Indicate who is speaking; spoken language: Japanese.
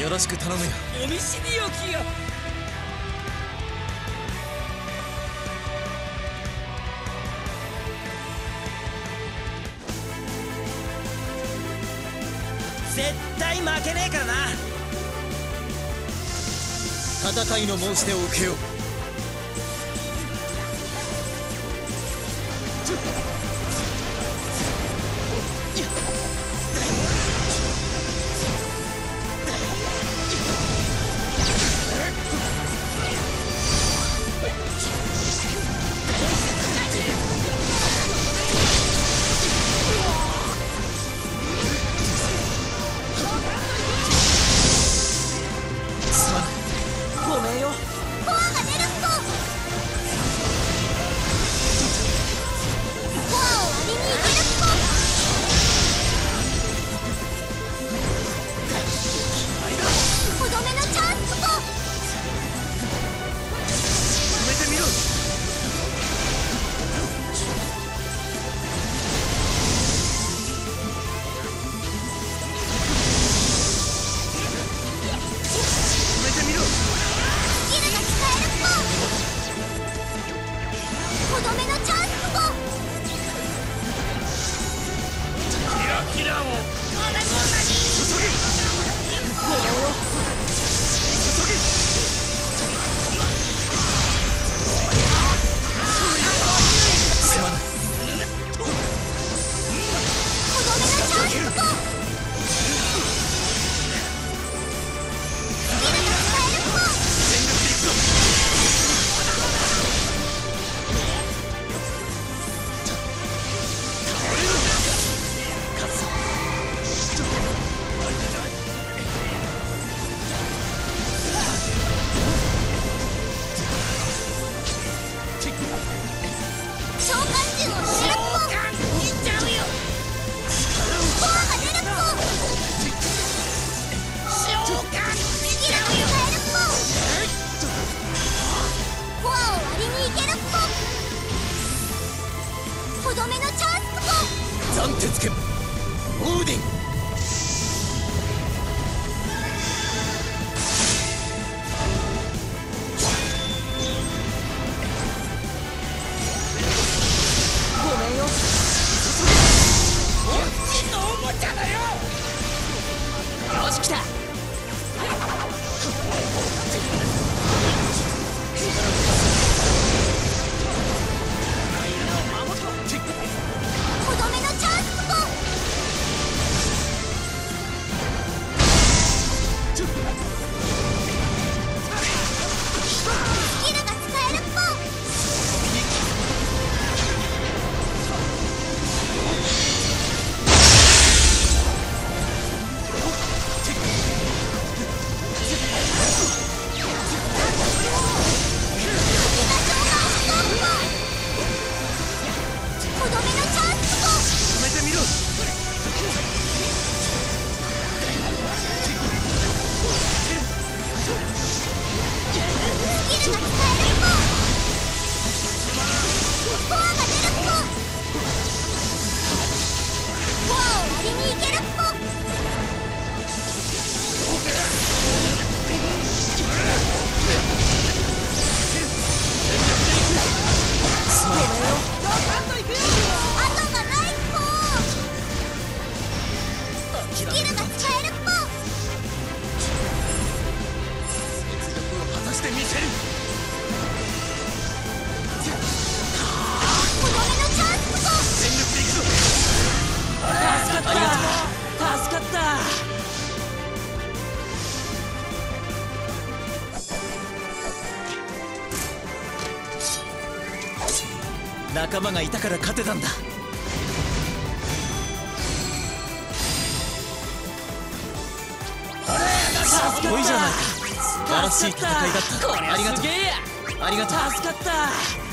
Speaker 1: よろしく頼むよ。
Speaker 2: お見知りおきよ絶対負けねえからな。
Speaker 1: 戦いの申し出を受けよう。
Speaker 3: を
Speaker 2: 注げ
Speaker 3: 手け。
Speaker 1: オーディン。仲間がいたから勝てたんだ。すごいじゃない。か素晴らしい戦いだった。ありがとう。ありがとう。
Speaker 2: 助かった。